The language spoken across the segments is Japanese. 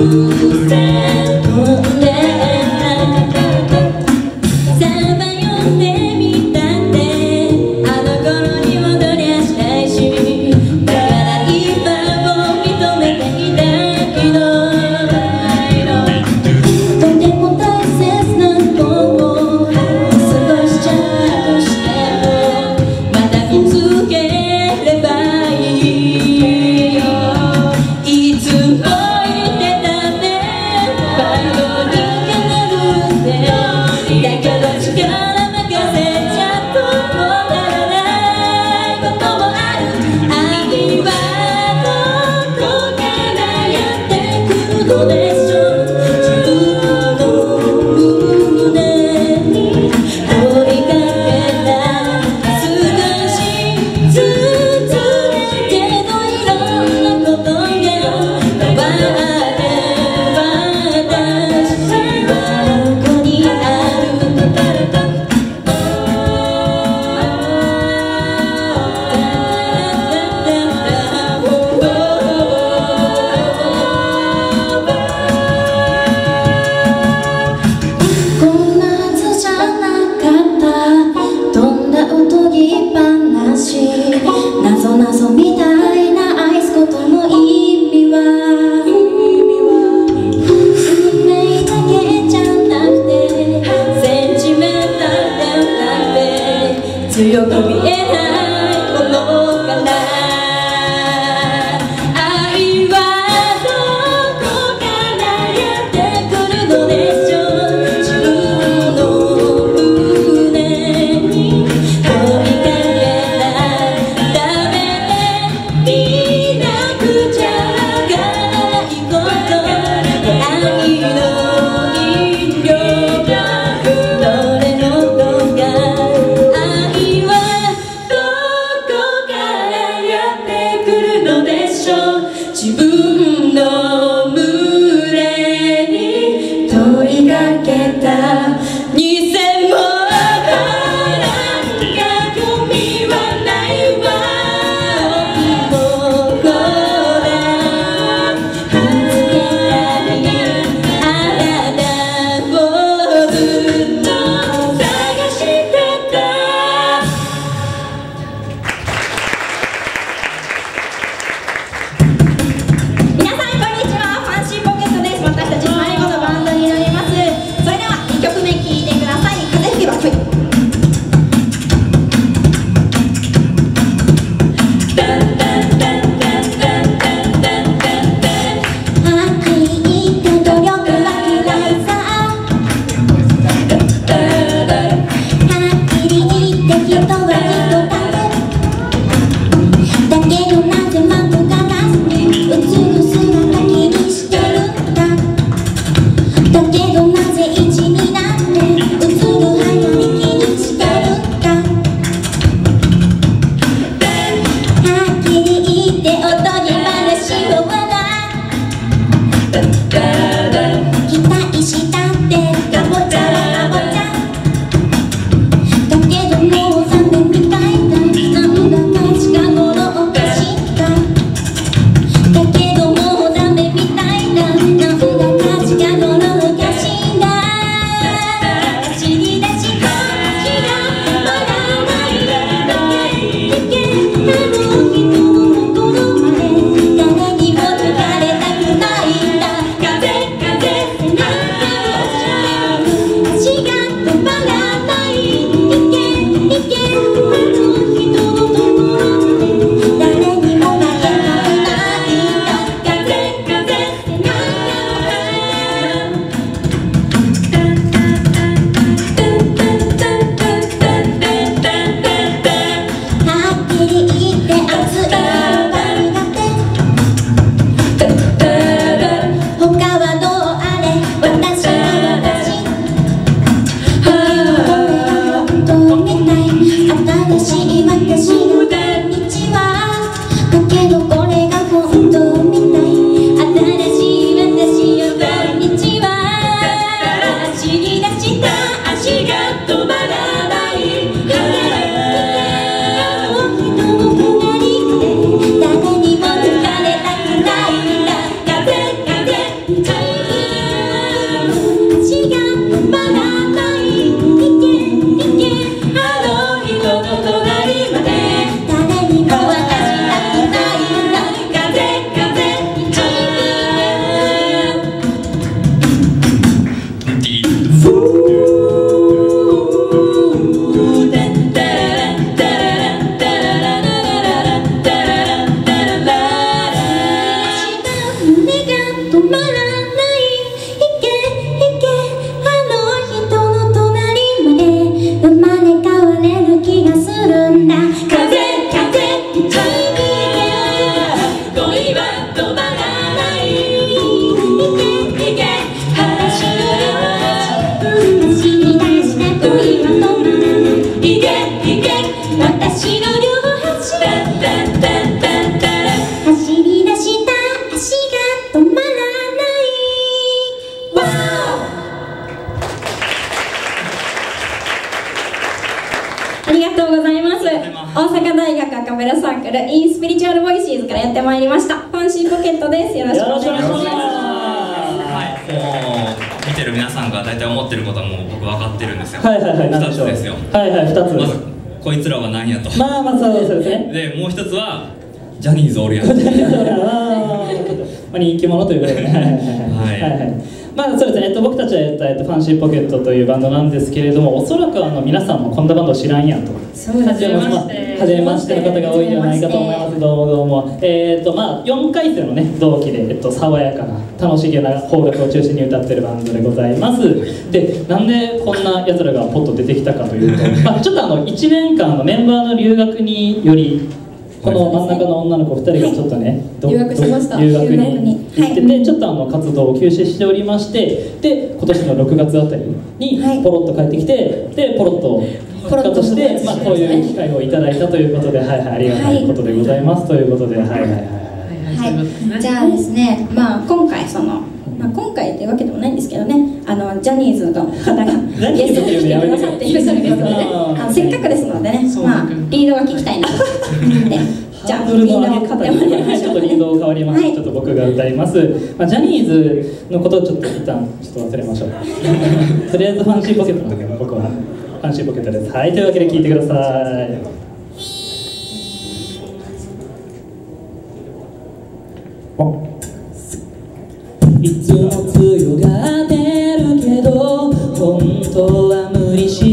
understand los domingos. らは何やと。まあまあそうですね。でもう一つはジャニーズおるやん。こちらにあーまあ人気者ということでね。はい。はいはいはいはいまあそうですね、えっと、僕たちは、えっとえっと、ファンシーポケットというバンドなんですけれどもおそらくあの皆さんもこんなバンド知らんやんとそうはじめまして。はじめましての方が多いんじゃないかと思いますどうもどうもえっ、とまあ4回生のね同期で、えっと、爽やかな楽しげな邦楽を中心に歌ってるバンドでございます。でなんでこんなやつらがポッと出てきたかというと、まあ、ちょっとあの1年間のメンバーの留学によりこの真ん中の女の子2人がちょっとね、ど留学しました。留学にに。行ってて、ちょっとあの活動を休止しておりましてで今年の6月あたりにはい。ポロッと帰ってきてでポロッとポロッと復活して、まあ、こういうね機会をいただいたということで、はいはい、ありがたいことでございます、ということで、はいはい。はい。はい。はい、じゃあですね、まあ、今回その、まあ、今回というわけでもないんですけどね。あのジャニーズの方が 何ゲストに来てくださっているということでね。あのせっかくですのでね、まあ、リードが聞きたいなと思って。じゃあハードルリードをの上げ方買ってもらいまはい、しょう。かねちょっとリード変わります、はい。ちょっと僕が歌います、まあ、ジャニーズのことをちょっと一旦ちょっと忘れましょう。とりあえずファンシーポケットなんで僕はファンシーポケットです。はいというわけで聴いてくださいいつも強がってるけど本当は無理し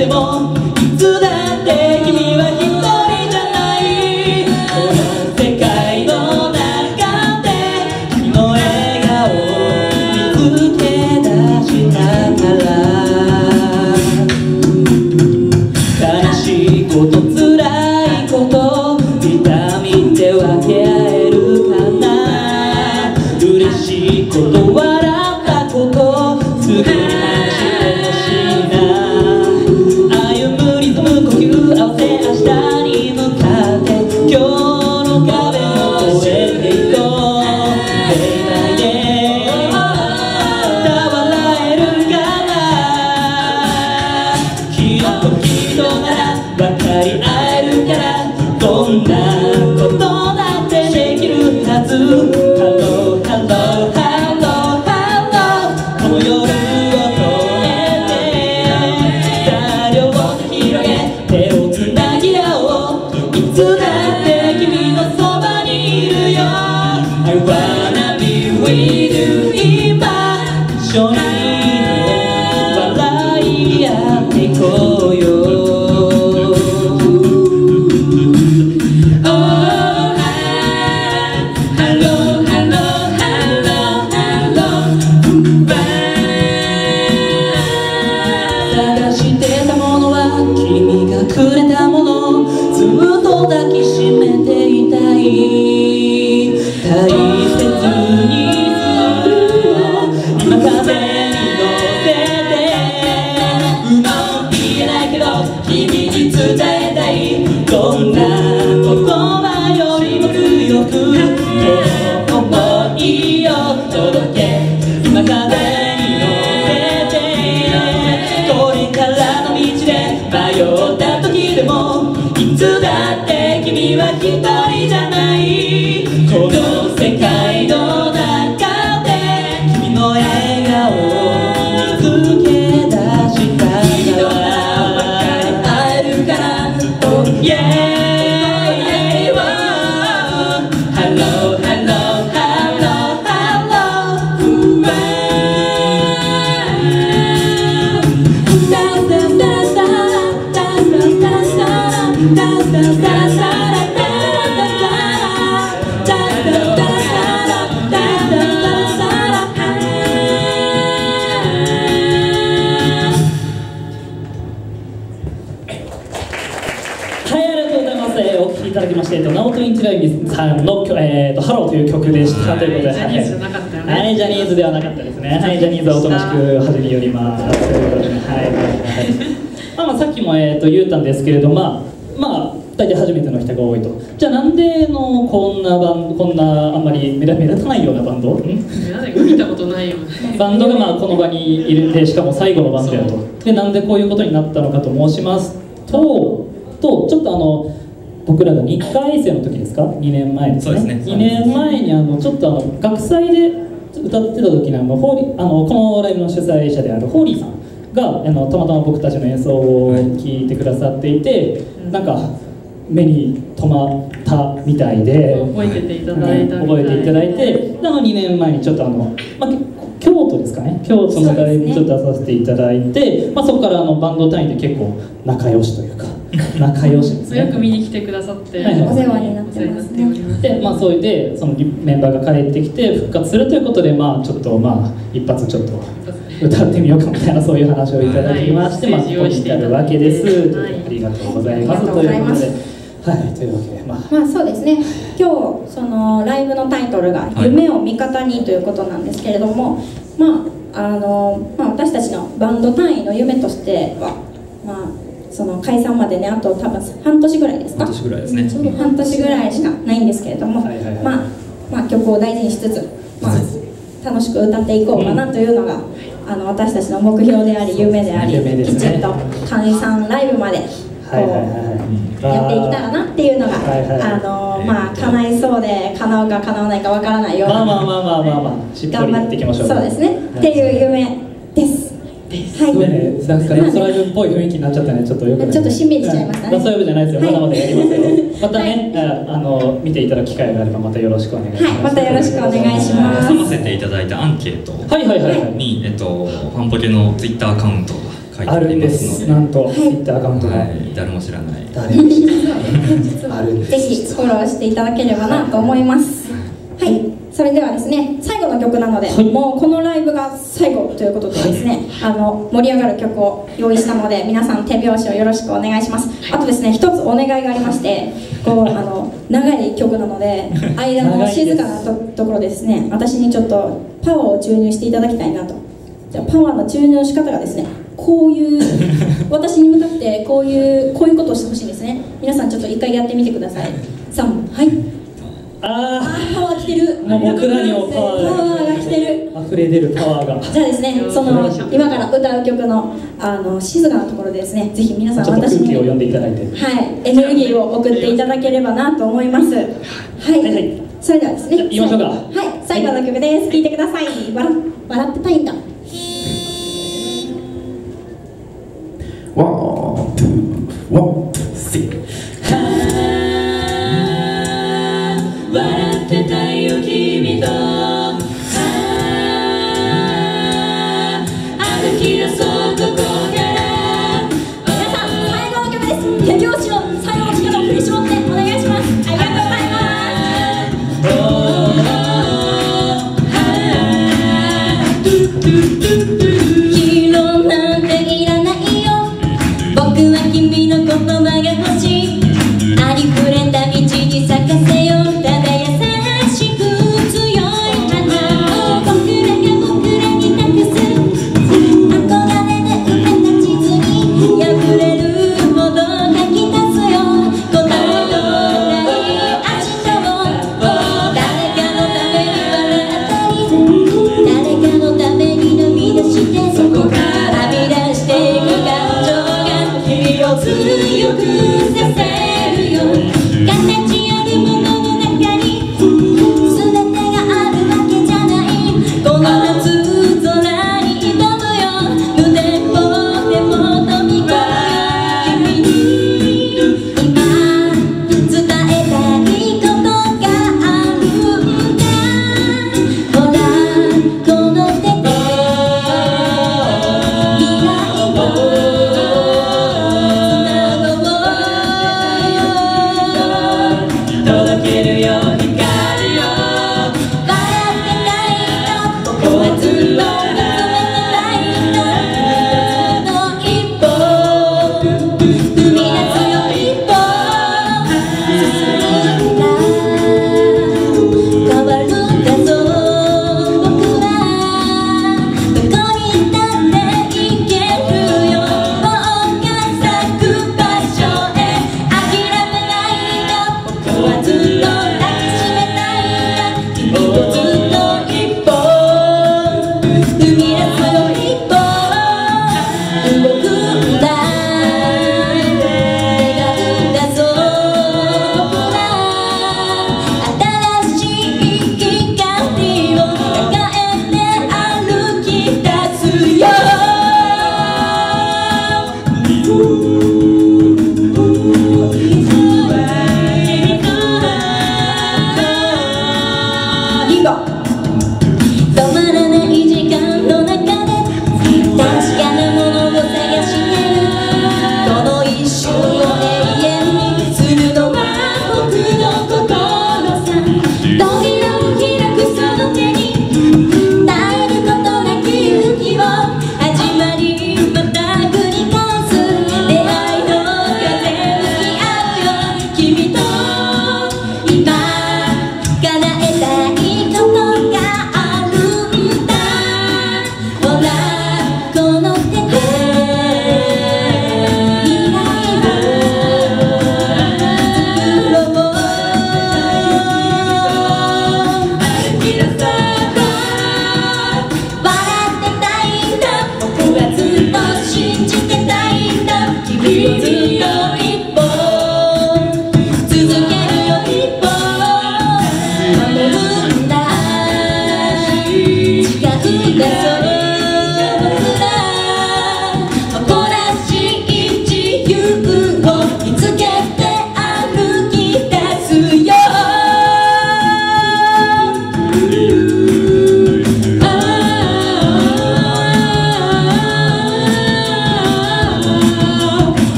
でもえっと、ナオトインティライミさんの、えーと、ハローという曲でした、ということで、ジャニーズじゃなかったよねねはい、ジャニーズではなかったですね。はい、ジャニーズはおとなしく始め寄ります。ということでねはい、はい、はい。まあ、まあ、さっきも、えっ、と、言ったんですけれど、まあ、まあ、大体初めての人が多いと。じゃあ、なんでの、こんなバンこんな、あんまり目立目立たないようなバンド？見たことないよバンドがまあこの場にいるでしかも最後のバンドやとでなんでこういうことになったのかと申しますととちょっとあの僕らが2回生の時ですか？2年前ですね。そうですね。2年前にあのちょっとあの学祭で歌ってた時にあのホーリーあのこのライブの主催者であるホーリーさんがあのたまたま僕たちの演奏を聞いてくださっていて、なんか目に留まったみたいで。覚えてていただいたみたい覚えていただいてあの2年前にちょっとあの、まあ、京都ですかね。京都のライブにちょっと出させていただいて、まあ、そこからあのバンド単位で結構仲良しというか仲良しですね。よく見に来てくださって、はい。はいお世話になってますね。でまあそれでそのメンバーが帰ってきて復活するということでまあちょっとまあ一発ちょっと歌ってみようかみたいなそういう話をいただきまして、はい。まあここに至るわけです、はい。ありがとうございます。ありがとうございます。ということで。はい。というわけでまあ。まあそうですね。今日そのライブのタイトルが「はい。夢を味方に」ということなんですけれども、まああのまあ、私たちのバンド単位の夢としては、まあ、その解散までねあと多分半年ぐらいですか。半年ぐらいですね。半年ぐらいしかないんですけれども、はいはいはい。まあまあ、曲を大事にしつつ、まあ、楽しく歌っていこうかなというのが、あの私たちの目標であり夢であり、ね。きちんと解散ライブまでこう、はいはい。はいはいやっていけたらなっていうのが、はいはいあのまあ叶いそうで叶うか叶わないかわからないような、まあまあまあまあまあまあ。しっぽりやっていきましょう。そうですね、っていう夢。ね、なんかラストライブっぽい雰囲気になっちゃったね、ちょっとよくないちょっとしんみりしちゃいましたねラストライブじゃないですよ、はいまだまだやりますよ。またね、ああの見ていただく機会があればまたよろしくお願いします。はいまたよろしくお願いします挟ませていただいたアンケートはいはいはいはい。に、えっと、ファンポケのツイッターアカウントが書いてああるんでりますのす。でなんと、ツイッターアカウントが。はい、誰も知らない誰も知らない あるんです。ぜひフォローしていただければなと思います。はい、それではですね、最後の曲なので、はいもうこのライブが最後ということでですね、あの盛り上がる曲を用意したので、皆さん手拍子をよろしくお願いします。あとですね、一つお願いがありまして、こうあの長い曲なので、間の静かなとところでですね、私にちょっとパワーを注入していただきたいなと。じゃあパワーの注入の仕方がですね、こういう 私に向かってこういうこういうことをしてほしいんですね。皆さんちょっと一回やってみてください。三はい。ああーパワー来てる。もう僕らにもパワーが。来てる。あ、溢れ出るパワーが。じゃあですねその今から歌う曲のあの静かなところでですねぜひ皆さんちょっと私に空気を読んでいただいて。はいエネルギーを送っていただければなと思います。はい、はいはい。それではですね言いましょうか。はい最後の曲です。聴い。てください。笑笑ってたいんだ。One, two, one, two, three. 笑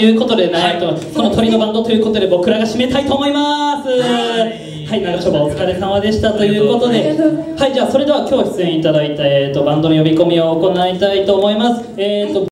ということで、はい、この鳥のバンドということで僕らが締めたいと思います。はい、長丁場お疲れ様でしたということで。はい。じゃあそれでは今日出演いただいた、えーと、バンドの呼び込みを行いたいと思います。えっ、ー、と